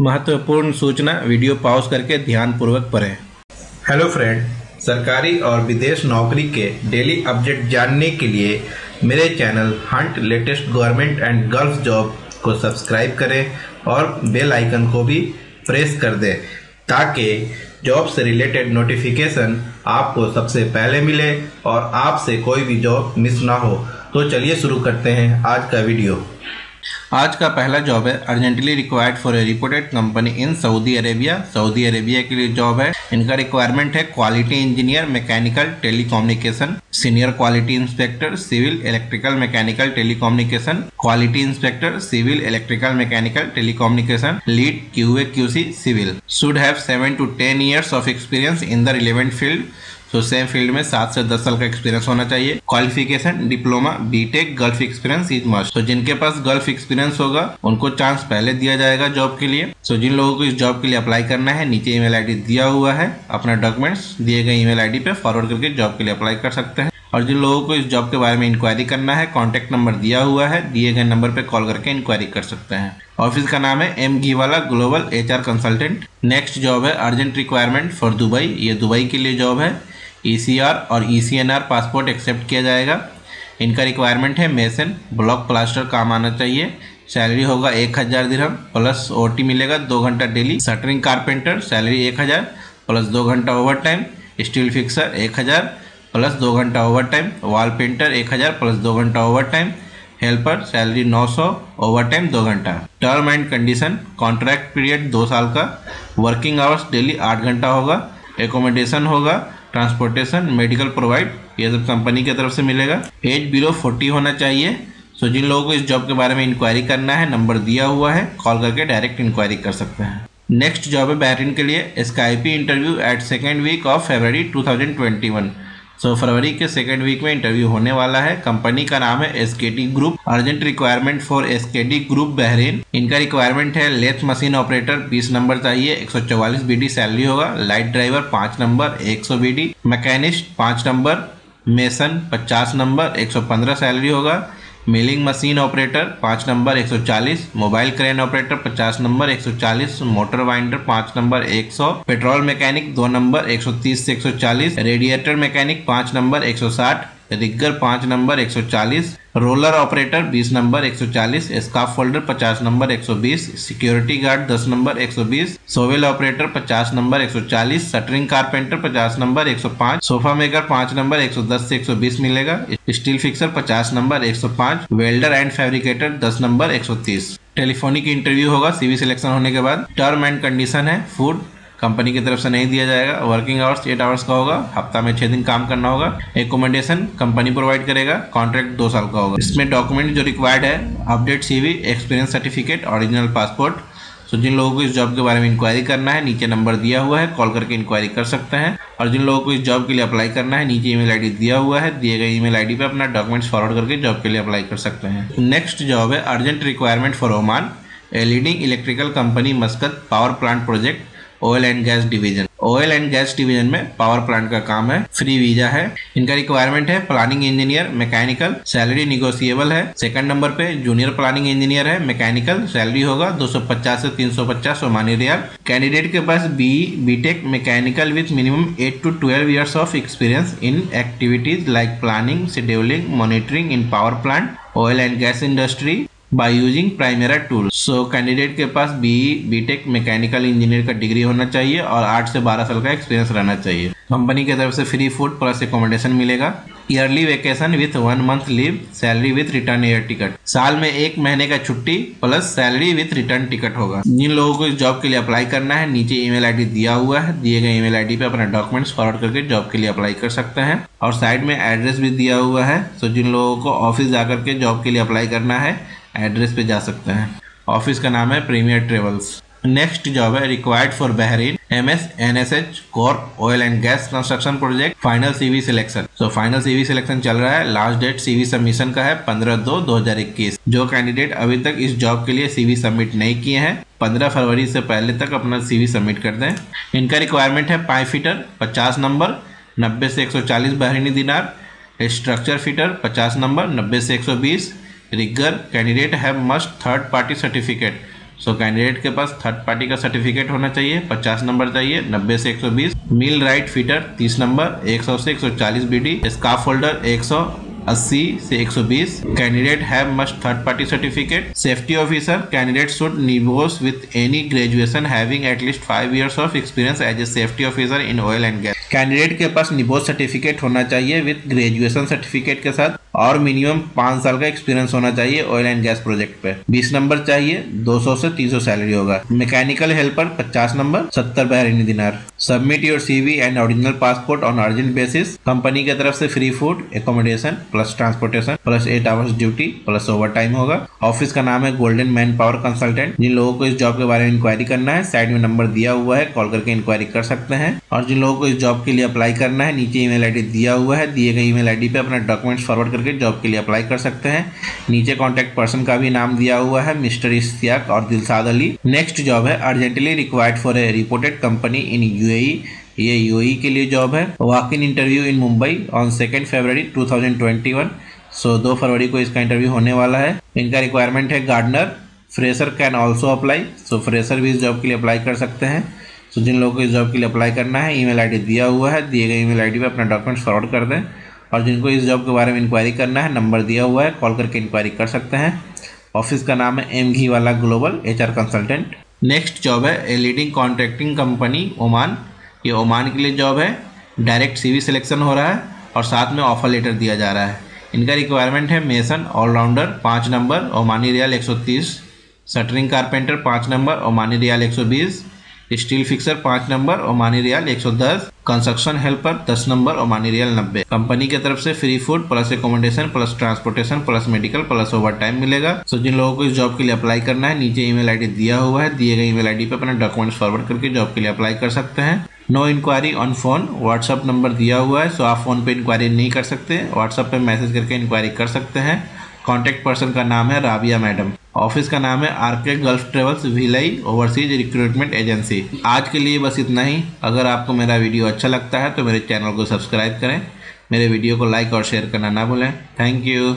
महत्वपूर्ण सूचना video pause करके ध्यानपूर्वक पढ़ें। हेलो फ्रेंड सरकारी और विदेश नौकरी के डेली अपडेट जानने के लिए मेरे channel hunt latest government and girls job को सब्सक्राइब करें और बेल आइकन को भी प्रेस कर दें, ताकि जॉब से रिलेटेड नोटिफिकेशन आपको सबसे पहले मिले और आपसे कोई भी जॉब मिस ना हो। तो चलिए शुरू करते हैं आज का वीडियो आज का पहला जॉब है urgently required for a reported company in Saudi Arabia Saudi Arabia के लिए जॉब है। इनका रिक्वायरमेंट है quality engineer mechanical telecommunication senior quality inspector civil electrical mechanical telecommunication quality inspector civil electrical mechanical telecommunication lead Q A Q C civil should have seven to ten years of experience in the relevant field so same field में सात से दस साल का experience होना चाहिए। Qualification diploma BTech gulf experience is must तो जिनके पास गल्फ एक्सपीरियंस होगा उनको चांस पहले दिया जाएगा जॉब के लिए। सो so, जिन लोगों को इस जॉब के लिए अप्लाई करना है नीचे ईमेल आईडी दिया हुआ है। अपना डॉक्यूमेंट्स दिए गए ईमेल आईडी पे फॉरवर्ड करके जॉब के लिए अप्लाई कर सकते हैं। और जिन लोगों को इस जॉब के बारे में इंक्वायरी करना है कॉन्टेक्ट नंबर दिया हुआ है दिए गए नंबर पर कॉल करके इंक्वायरी कर सकते हैं। ऑफ़िस का नाम है M Ghiwala global H consultant next job है अर्जेंट रिक्वायरमेंट फॉर दुबई ये दुबई के लिए जॉब है। ईसीआर e और ईसीएनआर पासपोर्ट एक्सेप्ट किया जाएगा। इनका रिक्वायरमेंट है मेसन ब्लॉक प्लास्टर काम आना चाहिए। सैलरी होगा एक हज़ार दिरहम प्लस ओटी मिलेगा दो घंटा डेली शटरिंग कारपेंटर सैलरी एक हज़ार प्लस दो घंटा ओवर टाइम स्टील फिक्सर एक हज़ार प्लस दो घंटा ओवर टाइम वॉल पेंटर एक हज़ार प्लस दो घंटा over time helper salary 900 over time दो घंटा। Term and condition contract period दो साल का। वर्किंग आवर्स डेली आठ घंटा होगा। एकोमोडेशन होगा। ट्रांसपोर्टेशन, मेडिकल प्रोवाइड, ये सब कंपनी की तरफ़ से मिलेगा। एज बिलो फोर्टी होना चाहिए। सो जिन लोगों को इस जॉब के बारे में इंक्वायरी करना है नंबर दिया हुआ है कॉल करके डायरेक्ट इंक्वायरी कर सकते हैं। नेक्स्ट जॉब है बैरिन के लिए। Skype interview at second week of February so फरवरी के सेकेंड वीक में इंटरव्यू होने वाला है। कंपनी का नाम है S group urgent requirement for S group Bahrain इनका रिक्वायरमेंट है लेथ मशीन ऑपरेटर 20 नंबर चाहिए, एक सौ बीडी सैलरी होगा। लाइट ड्राइवर पाँच नंबर 100 बीडी मैकेनिस्ट पाँच नंबर। मेसन 50 नंबर 115 सैलरी होगा। मिलिंग मशीन ऑपरेटर पाँच number 140 mobile crane operator 50 number 140 motor winder पाँच नंबर 100 पेट्रोल मैकेनिक दो नंबर 130 से 140 रेडिएटर मैकेनिक पाँच नंबर 160 रिगर पाँच number 140 roller operator 20 number 140 scaffolder 50 number 120 security guard 10 number 120 shovel operator 50 number 140 shuttering carpenter 50 number 105 sofa maker 5 number 110 से 120 मिलेगा steel fixer 50 number 105 welder and fabricator 10 number 130 telephonic interview होगा CV selection होने के बाद term and condition है food company की तरफ़ से नहीं दिया जाएगा। वर्किंग आवर्स एट आवर्स का होगा। हफ़्ता में छह दिन काम करना होगा। एकोमोडेशन कंपनी प्रोवाइड करेगा। कॉन्ट्रैक्ट दो साल का होगा। इसमें डॉक्यूमेंट जो रिक्वायर्ड है update CV experience certificate original passport so जिन लोगों को इस जॉब के बारे में इंक्वायरी करना है, नीचे नंबर दिया हुआ है कॉल करके इंक्वायरी कर सकते हैं। और जिन लोगों को इस जॉब के लिए अप्लाई करना है, नीचे ईमेल आईडी दिया हुआ है, दिए गए ईमेल आईडी पे अपना डॉक्यूमेंट्स फॉरवर्ड करके जॉब के लिए अप्लाई कर सकते हैं। नेक्स्ट जॉब है urgent requirement for Oman a leading electrical company Muscat power plant project oil and gas division oil and gas division में पावर प्लांट का काम है फ्री वीज़ा है। इनका रिक्वायरमेंट है planning engineer mechanical salary negotiable है। Second number पे junior planning engineer है मैकेनिकल सैलरी होगा 250 से 350 ओमानी रियाल। कैंडिडेट के पास B BTech mechanical with minimum 8 to 12 years of experience in activities like planning scheduling monitoring in power plant oil and gas industry by using Primavera tool so candidate के पास B BTech mechanical engineer का degree होना चाहिए और आठ से बारह साल का एक्सपीरियंस रहना चाहिए। कंपनी की तरफ़ से फ्री फ़ूड प्लस एकोमोडेशन मिलेगा। Yearly vacation with one month leave salary with return air ticket साल में एक महीने का छुट्टी plus salary with return ticket होगा। जिन लोगों को इस जॉब के लिए अप्लाई करना है, नीचे ईमेल आईडी दिया हुआ है। दिए गए ईमेल आईडी पे अपना डॉक्यूमेंट्स फॉरवर्ड करके जॉब के लिए अप्लाई कर सकते हैं। और साइड में एड्रेस भी दिया हुआ है। तो जिन लोगों को ऑफ़िस जाकर के जॉब के लिए अप्लाई करना है एड्रेस पे जा सकते हैं। ऑफ़िस का नाम है प्रीमियर ट्रेवल्स। नेक्स्ट जॉब है required for Bahrain, M S, N S H, corp, oil and gas construction project, final CV selection. So final CV selection चल रहा है। लास्ट डेट सीवी सबमिशन का है पंद्रह दो दो हज़ार इक्कीस। जो कैंडिडेट अभी तक इस जॉब के लिए सीवी सबमिट नहीं किए हैं, पंद्रह फरवरी से पहले तक अपना सीवी सबमिट कर दें। इनका रिक्वायरमेंट है पाइप फिटर, पचास नंबर, नब्बे से एक सौ चालीस बहरीनी दिनार। स्ट्रक्चर फिटर, पचास नंबर, नब्बे से एक सौ बीस। Rigger candidate have must third party certificate so candidate के पास थर्ड पार्टी का सर्टिफिकेट होना चाहिए, पचास नंबर चाहिए, नब्बे से एक सौ बीस मिल राइट फिटर तीस नंबर, एक सौ से एक सौ चालीस बी डी स्काफ होल्डर एक सौ 80 से 120 candidate have must third party certificate safety officer candidate should NEBOSH with any graduation having at least five years of experience as a safety officer in oil and gas candidate के पास निबोस certificate होना चाहिए with graduation certificate के साथ. और minimum पाँच साल का एक्सपीरियंस होना चाहिए ऑयल एंड गैस प्रोजेक्ट पे। बीस नंबर चाहिए 200 से 300 सैलरी होगा। Mechanical helper 50 number 70 Bahraini dinar. Submit your CV and original passport on urgent basis company की तरफ़ से free food accommodation plus transportation plus eight hours duty plus overtime होगा। Office का नाम है गोल्डन मैन पावर कंसल्टेंट जिन लोगों को इस जॉब के बारे में इंक्वायरी करना है साइड में नंबर दिया हुआ है, कॉल करके इंक्वायरी कर सकते हैं। और जिन लोगों को इस जॉब के लिए अप्लाई करना है, नीचे ईमेल आईडी दिया हुआ है, दिए गए ईमेल आईडी पे अपना डॉक्यूमेंट्स फॉरवर्ड करके जॉब के लिए अप्लाई कर सकते हैं। नीचे कॉन्टैक्ट पर्सन का भी नाम दिया हुआ है, मिस्टर इश्तियाक और दिलसाद अली। नेक्स्ट जॉब है urgently required for a reported company in UAE ये यूएई के लिए जॉब है। Walk in interview in Mumbai on second February 2021 so दो फरवरी को इसका इंटरव्यू होने वाला है। इनका रिक्वायरमेंट है gardener fresher can also apply so fresher भी इस जॉब के लिए अप्लाई कर सकते हैं। सो जिन लोगों को इस जॉब के लिए अप्लाई करना है ईमेल आईडी दिया हुआ है, दिए गए ईमेल आईडी पे अपना डॉक्यूमेंट्स फॉरवर्ड कर दें। और जिनको इस जॉब के बारे में इंक्वायरी करना है नंबर दिया हुआ है कॉल करके इंक्वायरी कर सकते हैं। ऑफ़िस का नाम है एम घी वाला global HR consultant next job है a leading contracting company Oman ये ओमान के लिए जॉब है। डायरेक्ट सीवी सिलेक्शन हो रहा है और साथ में ऑफ़र लेटर दिया जा रहा है। इनका रिक्वायरमेंट है मेसन ऑलराउंडर पाँच number Omani rial 130 shuttering carpenter पाँच number Omani rial 120 steel fixer पाँच नंबर और ओमानी रियाल 110 कंस्ट्रक्शन हेल्पर दस नंबर, ओमानी रियाल नब्बे। कंपनी की तरफ़ से free food, plus accommodation plus transportation plus medical plus overtime मिलेगा। सो जिन लोगों को इस जॉब के लिए अप्लाई करना है, नीचे ईमेल आईडी दिया हुआ है, दिए गए ईमेल आईडी पे अपना डॉक्यूमेंट्स फॉरवर्ड करके जॉब के लिए अप्लाई कर सकते हैं। No inquiry on phone WhatsApp number दिया हुआ है सो आप फ़ोन पे इंक्वायरी नहीं कर सकते व्हाट्सअप पे मैसेज करके इंक्वायरी कर सकते हैं। कॉन्टैक्ट पर्सन का नाम है राबिया मैडम। ऑफ़िस का नाम है आर के गल्फ ट्रेवल्स विलई ओवरसीज रिक्रूटमेंट एजेंसी। आज के लिए बस इतना ही। अगर आपको मेरा वीडियो अच्छा लगता है तो मेरे चैनल को सब्सक्राइब करें। मेरे वीडियो को लाइक और शेयर करना ना भूलें। Thank you.